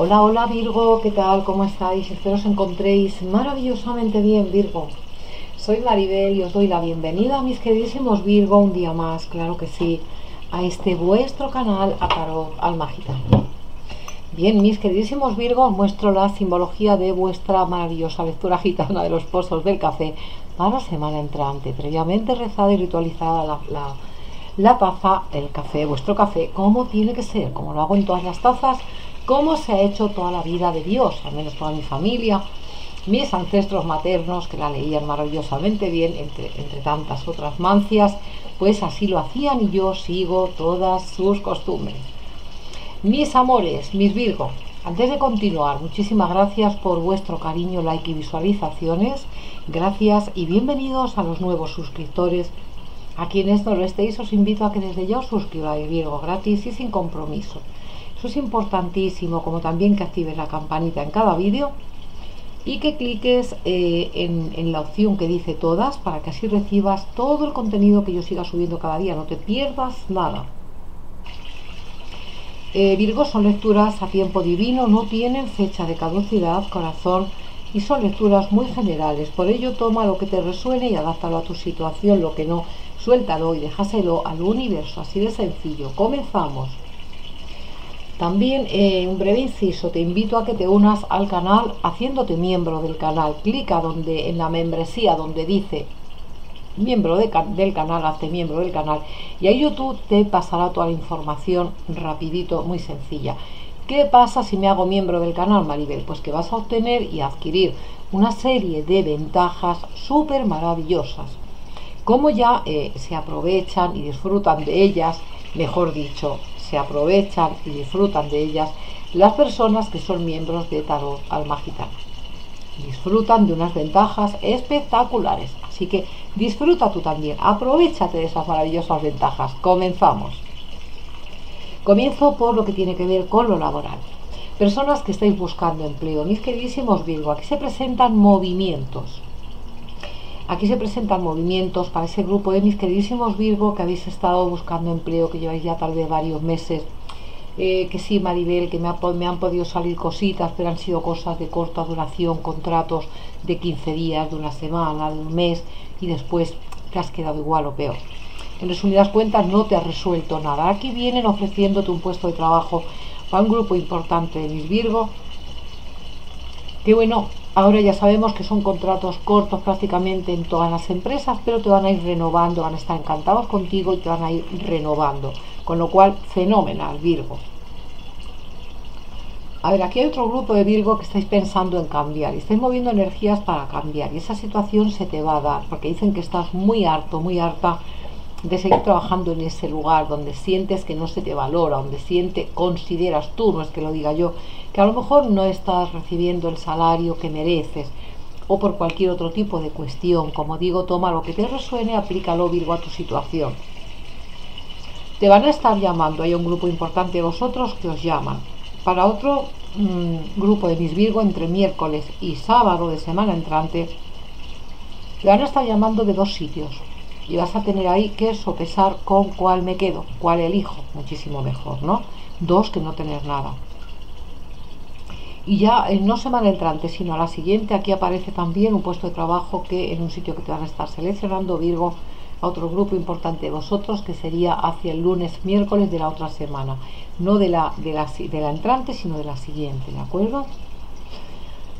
Hola, hola Virgo, ¿qué tal? ¿Cómo estáis? Espero os encontréis maravillosamente bien, Virgo. Soy Maribel y os doy la bienvenida mis queridísimos Virgo un día más, claro que sí, a este vuestro canal a Alma Gitana. Bien, mis queridísimos Virgo, muestro la simbología de vuestra maravillosa lectura gitana de los pozos del café para la semana entrante, previamente rezada y ritualizada la, la, la taza, el café, vuestro café, como tiene que ser, como lo hago en todas las tazas, como se ha hecho toda la vida de Dios, al menos toda mi familia, mis ancestros maternos, que la leían maravillosamente bien, entre, entre tantas otras mancias, pues así lo hacían y yo sigo todas sus costumbres. Mis amores, mis Virgo, antes de continuar, muchísimas gracias por vuestro cariño, like y visualizaciones. Gracias y bienvenidos a los nuevos suscriptores. A quienes no lo estéis, os invito a que desde ya os suscribáis, Virgo, gratis y sin compromiso. Eso es importantísimo, como también que actives la campanita en cada vídeo y que cliques eh, en, la opción que dice todas para que así recibas todo el contenido que yo siga subiendo cada día, no te pierdas nada. Eh, Virgo son lecturas a tiempo divino, no tienen fecha de caducidad, corazón y son lecturas muy generales. Por ello toma lo que te resuene y adáptalo a tu situación, lo que no, suéltalo y déjaselo al universo, así de sencillo. Comenzamos. También, eh, un breve inciso, te invito a que te unas al canal haciéndote miembro del canal. Clica donde, en la membresía donde dice miembro de, del canal, hazte miembro del canal y ahí YouTube te pasará toda la información rapidito, muy sencilla. ¿Qué pasa si me hago miembro del canal, Maribel? Pues que vas a obtener y adquirir una serie de ventajas súper maravillosas. Como ya eh, se aprovechan y disfrutan de ellas, mejor dicho, se aprovechan y disfrutan de ellas las personas que son miembros de Tarot Alma Gitana. Disfrutan de unas ventajas espectaculares. Así que disfruta tú también, aprovechate de esas maravillosas ventajas. Comenzamos. Comienzo por lo que tiene que ver con lo laboral. Personas que estáis buscando empleo, mis queridísimos Virgo, aquí se presentan movimientos Aquí se presentan movimientos para ese grupo de mis queridísimos Virgo que habéis estado buscando empleo, que lleváis ya tal vez varios meses. Eh, que sí, Maribel, que me, ha, me, han podido salir cositas, pero han sido cosas de corta duración, contratos de 15 días, de una semana, de un mes, y después te has quedado igual o peor. En resumidas cuentas, no te has resuelto nada. Aquí vienen ofreciéndote un puesto de trabajo para un grupo importante de mis Virgo, que bueno, Ahora ya sabemos que son contratos cortos prácticamente en todas las empresas, pero te van a ir renovando, van a estar encantados contigo y te van a ir renovando. Con lo cual, fenomenal, Virgo. A ver, aquí hay otro grupo de Virgo que estáis pensando en cambiar y estáis moviendo energías para cambiar y esa situación se te va a dar porque dicen que estás muy harto, muy harta de seguir trabajando en ese lugar donde sientes que no se te valora, donde siente, consideras tú, no es que lo diga yo, que a lo mejor no estás recibiendo el salario que mereces o por cualquier otro tipo de cuestión. Como digo, toma lo que te resuene, aplícalo Virgo a tu situación. Te van a estar llamando, hay un grupo importante de vosotros que os llaman. Para otro mmm, grupo de mis Virgo, entre miércoles y sábado de semana entrante, te van a estar llamando de dos sitios y vas a tener ahí que sopesar con cuál me quedo, cuál elijo, muchísimo mejor, ¿no? Dos que no tener nada. Y ya no semana entrante, sino a la siguiente, aquí aparece también un puesto de trabajo que en un sitio que te van a estar seleccionando, Virgo, a otro grupo importante de vosotros, que sería hacia el lunes, miércoles de la otra semana. No de la, de la, de la entrante, sino de la siguiente, ¿de acuerdo?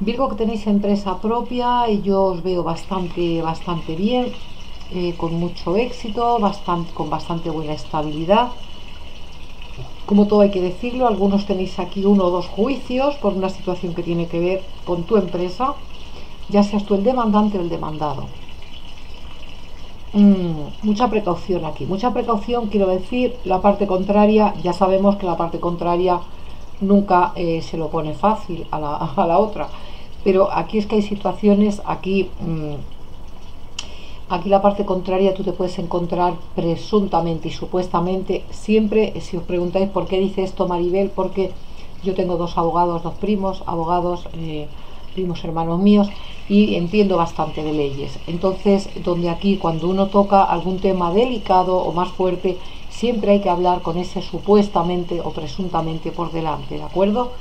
Virgo que tenéis empresa propia y yo os veo bastante, bastante bien eh, con mucho éxito, con bastante buena estabilidad. Como todo hay que decirlo, algunos tenéis aquí uno o dos juicios por una situación que tiene que ver con tu empresa, ya seas tú el demandante o el demandado. Mm, mucha precaución aquí, mucha precaución, quiero decir, la parte contraria, ya sabemos que la parte contraria nunca eh, se lo pone fácil a la, a la, otra, pero aquí es que hay situaciones, aquí... Mm, Aquí la parte contraria tú te puedes encontrar presuntamente y supuestamente siempre, si os preguntáis por qué dice esto Maribel, porque yo tengo dos abogados, dos primos, abogados, eh, primos hermanos míos, y entiendo bastante de leyes. Entonces, donde aquí cuando uno toca algún tema delicado o más fuerte, siempre hay que hablar con ese supuestamente o presuntamente por delante, ¿de acuerdo?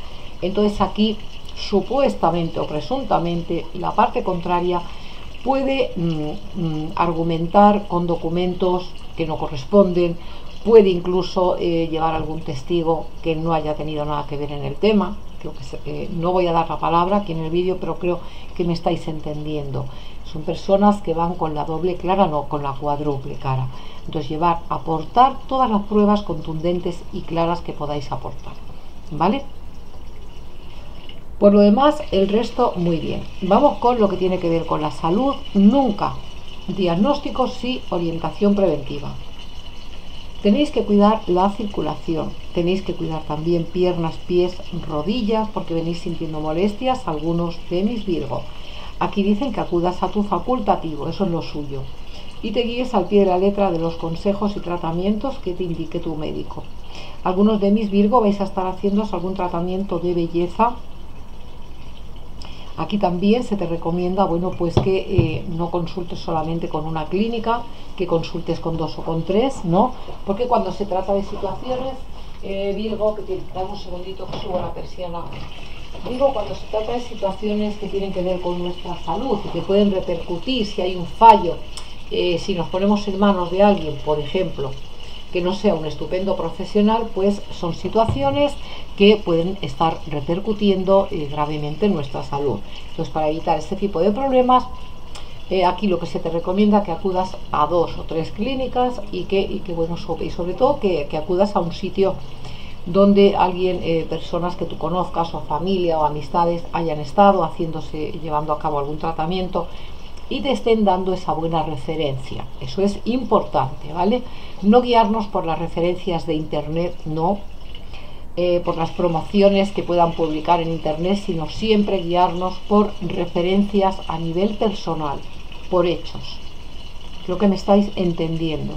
Entonces aquí supuestamente o presuntamente la parte contraria puede mm, mm, argumentar con documentos que no corresponden, puede incluso eh, llevar algún testigo que no haya tenido nada que ver en el tema. Eh, no voy a dar la palabra aquí en el vídeo, pero creo que me estáis entendiendo. Son personas que van con la doble cara, no con la cuádruple cara. Entonces llevar, aportar todas las pruebas contundentes y claras que podáis aportar. ¿Vale? Por lo demás, el resto muy bien. Vamos con lo que tiene que ver con la salud. Nunca. Diagnóstico sí, orientación preventiva. Tenéis que cuidar la circulación, tenéis que cuidar también piernas, pies, rodillas, porque venís sintiendo molestias, algunos de mis Virgo. Aquí dicen que acudas a tu facultativo, eso es lo suyo, y te guíes al pie de la letra de los consejos y tratamientos que te indique tu médico. Algunos de mis Virgo vais a estar haciendo algún tratamiento de belleza Aquí también se te recomienda, bueno, pues que eh, no consultes solamente con una clínica, que consultes con dos o con tres, ¿no? Porque cuando se trata de situaciones, eh, Virgo, que te, dame un segundito que subo la persiana. Digo, cuando se trata de situaciones que tienen que ver con nuestra salud y que pueden repercutir si hay un fallo, eh, si nos ponemos en manos de alguien, por ejemplo, que no sea un estupendo profesional, pues son situaciones que pueden estar repercutiendo eh, gravemente en nuestra salud. Entonces, para evitar este tipo de problemas, eh, aquí lo que se te recomienda que acudas a dos o tres clínicas y que, y que bueno, sobre, y sobre todo que, acudas a un sitio donde alguien, eh, personas que tú conozcas o familia o amistades hayan estado haciéndose, llevando a cabo algún tratamiento y te estén dando esa buena referencia. Eso es importante, ¿vale? No guiarnos por las referencias de internet, no, eh, por las promociones que puedan publicar en internet, sino siempre guiarnos por referencias a nivel personal, por hechos. Creo que me estáis entendiendo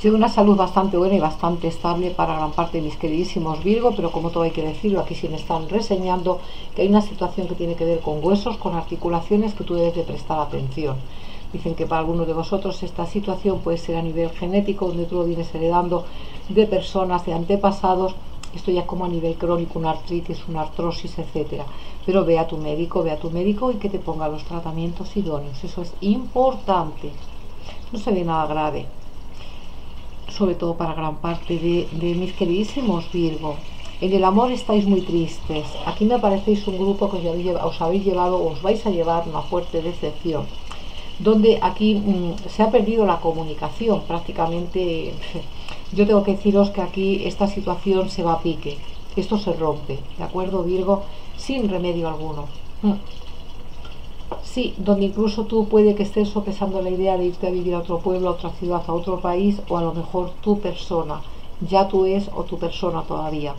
sido una salud bastante buena y bastante estable para gran parte de mis queridísimos Virgo, pero como todo hay que decirlo, aquí sí me están reseñando que hay una situación que tiene que ver con huesos, con articulaciones que tú debes de prestar atención. Dicen que para algunos de vosotros esta situación puede ser a nivel genético, donde tú lo vienes heredando de personas, de antepasados, esto ya como a nivel crónico, una artritis, una artrosis, etcétera. Pero ve a tu médico, ve a tu médico y que te ponga los tratamientos idóneos. Eso es importante. No se ve nada grave sobre todo para gran parte de, mis queridísimos Virgo. En el amor estáis muy tristes. Aquí me parecéis un grupo que os habéis llevado os vais a llevar una fuerte decepción. Donde aquí mm, se ha perdido la comunicación prácticamente. Yo tengo que deciros que aquí esta situación se va a pique. Esto se rompe, ¿de acuerdo Virgo? Sin remedio alguno. Mm. Sí, donde incluso tú puede que estés sopesando la idea de irte a vivir a otro pueblo, a otra ciudad, a otro país, o a lo mejor tu persona, ya tú es o tu persona todavía.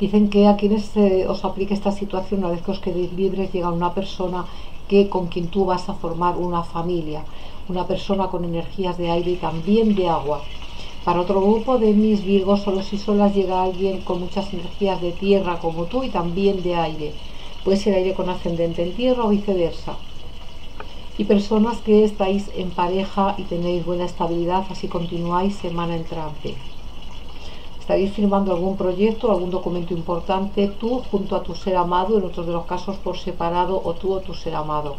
Dicen que a quienes os aplique esta situación, una vez que os quedéis libres, llega una persona que con quien tú vas a formar una familia, una persona con energías de aire y también de agua. Para otro grupo de mis virgos, solo si solas llega alguien con muchas energías de tierra como tú y también de aire puede ser aire con ascendente en tierra o viceversa. Y personas que estáis en pareja y tenéis buena estabilidad, así continuáis semana entrante. Estaréis firmando algún proyecto, algún documento importante, tú junto a tu ser amado, en otros de los casos por separado, o tú o tu ser amado.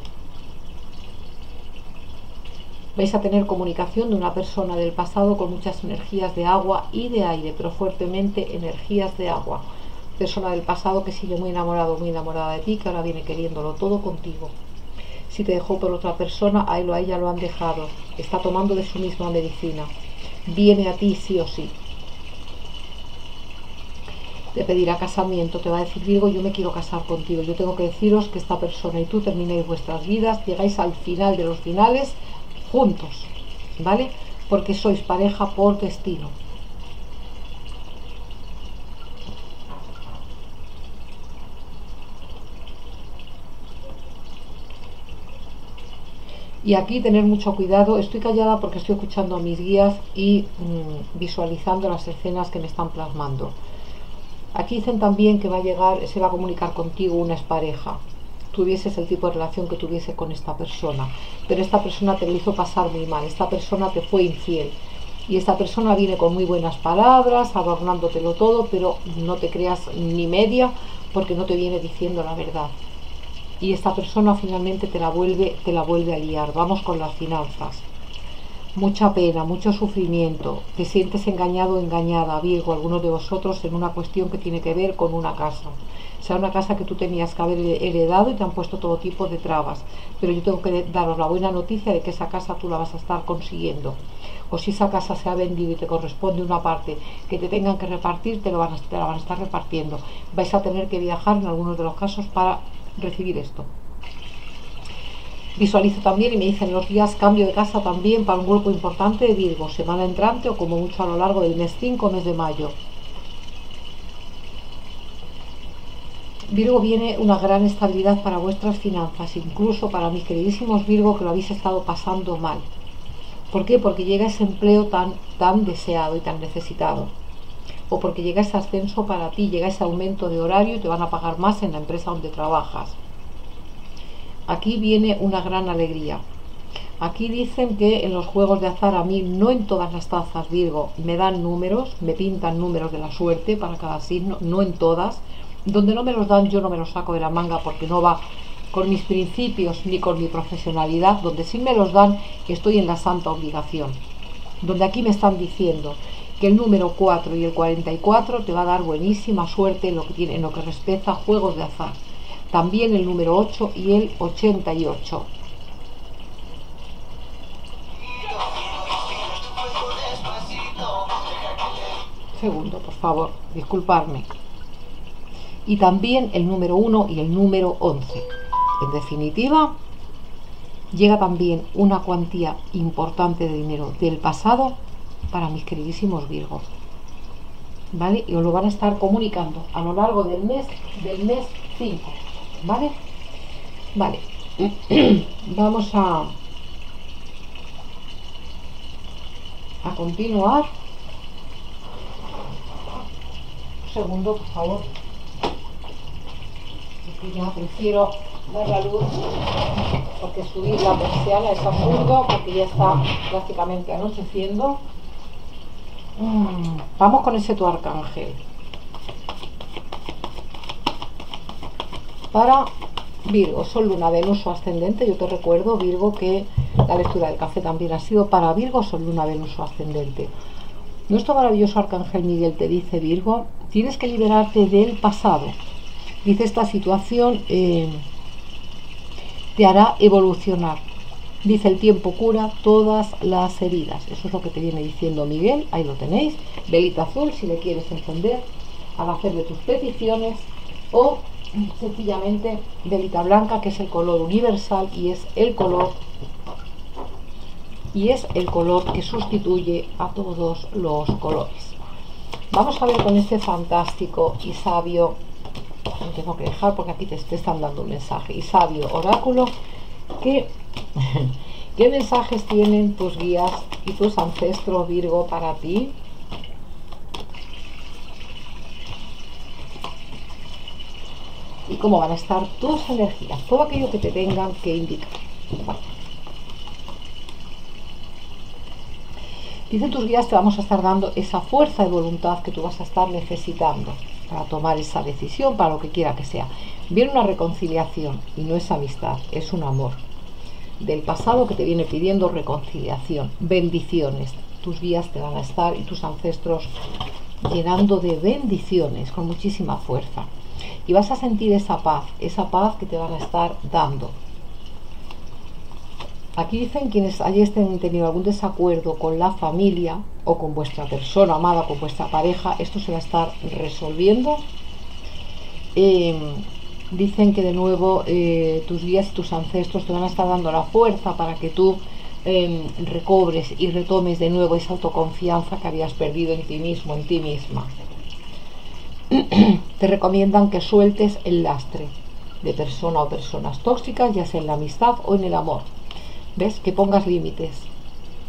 Vais a tener comunicación de una persona del pasado con muchas energías de agua y de aire, pero fuertemente energías de agua persona del pasado que sigue muy enamorado, muy enamorada de ti, que ahora viene queriéndolo todo contigo. Si te dejó por otra persona, a él o a ella lo han dejado. Está tomando de su misma medicina. Viene a ti sí o sí. Te pedirá casamiento, te va a decir Virgo, yo me quiero casar contigo. Yo tengo que deciros que esta persona y tú terminéis vuestras vidas, llegáis al final de los finales juntos, ¿vale? Porque sois pareja por destino. Y aquí tener mucho cuidado, estoy callada porque estoy escuchando a mis guías y mm, visualizando las escenas que me están plasmando. Aquí dicen también que va a llegar, se va a comunicar contigo una expareja. Tuvieses el tipo de relación que tuviese con esta persona, pero esta persona te lo hizo pasar muy mal, esta persona te fue infiel. y esta persona viene con muy buenas palabras, adornándotelo todo, pero no te creas ni media porque no te viene diciendo la verdad. Y esta persona finalmente te la vuelve, te la vuelve a liar. Vamos con las finanzas mucha pena, mucho sufrimiento, te sientes engañado o engañada, Virgo, algunos de vosotros, en una cuestión que tiene que ver con una casa. Sea, una casa que tú tenías que haber heredado y te han puesto todo tipo de trabas. Pero yo tengo que daros la buena noticia de que esa casa tú la vas a estar consiguiendo. O si esa casa se ha vendido y te corresponde una parte que te tengan que repartir, te, lo van a, te la van a estar repartiendo. Vais a tener que viajar en algunos de los casos para recibir esto. Visualizo también y me dicen los días cambio de casa también para un grupo importante de Virgo, semana entrante o como mucho a lo largo del mes 5, mes de mayo. Virgo viene una gran estabilidad para vuestras finanzas, incluso para mis queridísimos Virgo que lo habéis estado pasando mal. ¿Por qué? Porque llega ese empleo tan, tan deseado y tan necesitado. O porque llega ese ascenso para ti, llega ese aumento de horario y te van a pagar más en la empresa donde trabajas Aquí viene una gran alegría. Aquí dicen que en los juegos de azar a mí, no en todas las tazas, Virgo, me dan números, me pintan números de la suerte para cada signo, no en todas. Donde no me los dan yo no me los saco de la manga porque no va con mis principios ni con mi profesionalidad. Donde sí me los dan estoy en la santa obligación. Donde aquí me están diciendo que el número 4 y el 44 te va a dar buenísima suerte en lo que, tiene, en lo que respecta a juegos de azar también el número 8 y el 88. Segundo, por favor, disculparme. Y también el número 1 y el número 11. En definitiva, llega también una cuantía importante de dinero del pasado para mis queridísimos Virgos. ¿Vale? Y os lo van a estar comunicando a lo largo del mes, del mes 5. ¿vale? Vale, vamos a, a continuar. Un segundo, por favor. Ya prefiero dar la luz porque subir la persiana es absurdo porque ya está prácticamente anocheciendo. Mm, vamos con ese tu arcángel. para Virgo, Sol, Luna, Venus o ascendente. Yo te recuerdo, Virgo, que la lectura del café también ha sido para Virgo, Sol, Luna, Venus o ascendente. Nuestro maravilloso Arcángel Miguel te dice, Virgo, tienes que liberarte del pasado. Dice esta situación eh, te hará evolucionar. Dice el tiempo cura todas las heridas. Eso es lo que te viene diciendo Miguel. Ahí lo tenéis. Velita azul si le quieres encender al hacerle tus peticiones. O sencillamente velita blanca que es el color universal y es el color y es el color que sustituye a todos los colores vamos a ver con este fantástico y sabio tengo que dejar porque aquí te, están dando un mensaje y sabio oráculo que qué mensajes tienen tus guías y tus ancestros Virgo para ti y cómo van a estar tus energías, todo aquello que te tengan que indicar. Dicen tus guías que vamos a estar dando esa fuerza de voluntad que tú vas a estar necesitando para tomar esa decisión, para lo que quiera que sea. Viene una reconciliación y no es amistad, es un amor del pasado que te viene pidiendo reconciliación, bendiciones. Tus guías te van a estar y tus ancestros llenando de bendiciones con muchísima fuerza y vas a sentir esa paz, esa paz que te van a estar dando. Aquí dicen quienes hayáis tenido algún desacuerdo con la familia o con vuestra persona amada, con vuestra pareja, esto se va a estar resolviendo. Em, dicen que de nuevo eh, tus guías y tus ancestros te van a estar dando la fuerza para que tú em, recobres y retomes de nuevo esa autoconfianza que habías perdido en ti mismo, en ti misma. te recomiendan que sueltes el lastre de persona o personas tóxicas, ya sea en la amistad o en el amor. ¿Ves? Que pongas límites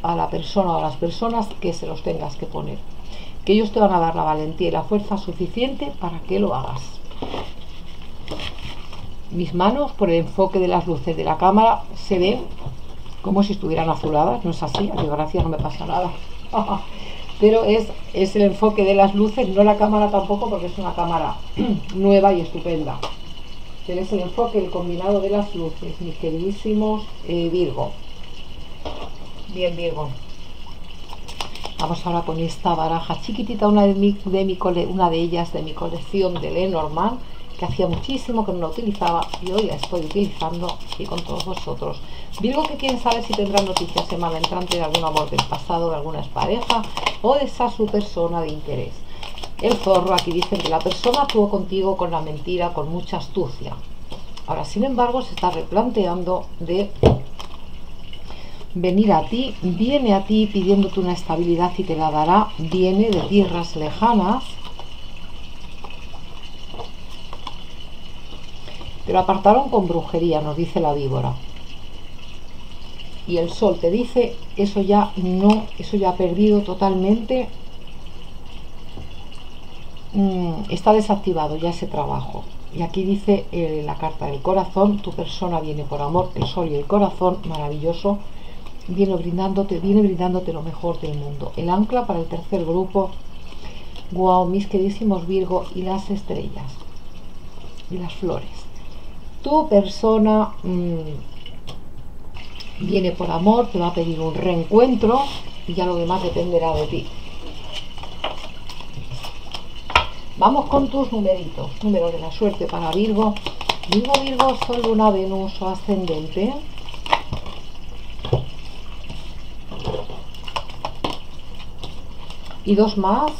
a la persona o a las personas que se los tengas que poner. Que ellos te van a dar la valentía y la fuerza suficiente para que lo hagas. Mis manos, por el enfoque de las luces de la cámara, se ven como si estuvieran azuladas. No es así, a mi no me pasa nada. pero es, es el enfoque de las luces, no la cámara tampoco porque es una cámara nueva y estupenda. Pero es el enfoque, el combinado de las luces, mis queridísimos eh, Virgo. Bien, Virgo. Vamos ahora con esta baraja chiquitita, una de, mi, de mi una de ellas de mi colección de Lenormand, que hacía muchísimo que no la utilizaba y hoy la estoy utilizando aquí con todos vosotros. Virgo que quién sabe si tendrá noticias semana entrante de algún amor del pasado, de alguna pareja o de esa su persona de interés. El zorro, aquí dicen que la persona actuó contigo con la mentira, con mucha astucia. Ahora, sin embargo, se está replanteando de venir a ti, viene a ti pidiéndote una estabilidad y te la dará, viene de tierras lejanas, pero apartaron con brujería, nos dice la víbora. Y el sol te dice, eso ya no, eso ya ha perdido totalmente, mm, está desactivado ya ese trabajo. Y aquí dice eh, la carta del corazón, tu persona viene por amor, el sol y el corazón, maravilloso viene brindándote, viene brindándote lo mejor del mundo. El ancla para el tercer grupo, wow, mis queridísimos Virgo, y las estrellas, y las flores. Tu persona mm, viene por amor, te va a pedir un reencuentro, y ya lo demás dependerá de ti. Vamos con tus numeritos, número de la suerte para Virgo. Virgo, Virgo, Sol, Luna, Venus o Ascendente. y dos más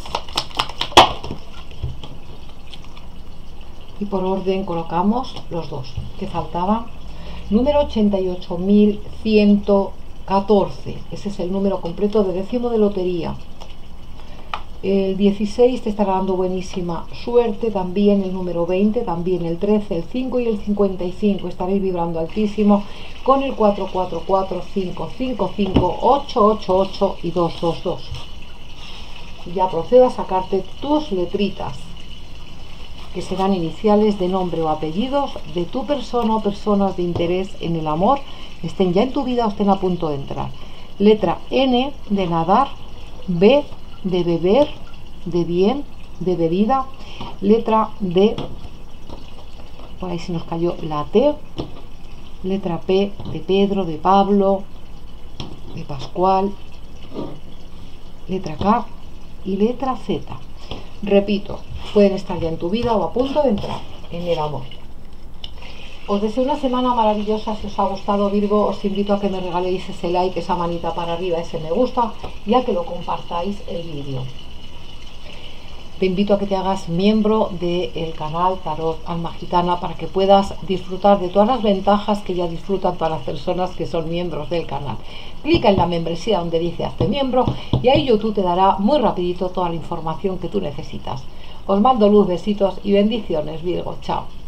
y por orden colocamos los dos que faltaban número 88.114 ese es el número completo de décimo de lotería. El 16 te estará dando buenísima suerte también el número 20 también el 13 el 5 y el 55 estaréis vibrando altísimo con el 444 555 888 y 222 ya procedo a sacarte tus letritas, que serán iniciales de nombre o apellidos de tu persona o personas de interés en el amor, estén ya en tu vida o estén a punto de entrar. Letra N de nadar, B de beber, de bien, de bebida. Letra D, por ahí se nos cayó la T. Letra P de Pedro, de Pablo, de Pascual. Letra K y letra Z. Repito, pueden estar ya en tu vida o a punto de entrar en el amor. Os deseo una semana maravillosa, si os ha gustado Virgo, os invito a que me regaléis ese like, esa manita para arriba, ese me gusta y a que lo compartáis el vídeo te invito a que te hagas miembro del canal Tarot Alma Gitana para que puedas disfrutar de todas las ventajas que ya disfrutan todas las personas que son miembros del canal. Clica en la membresía donde dice hazte miembro y ahí YouTube te dará muy rapidito toda la información que tú necesitas. Os mando luz, besitos y bendiciones Virgo. Chao.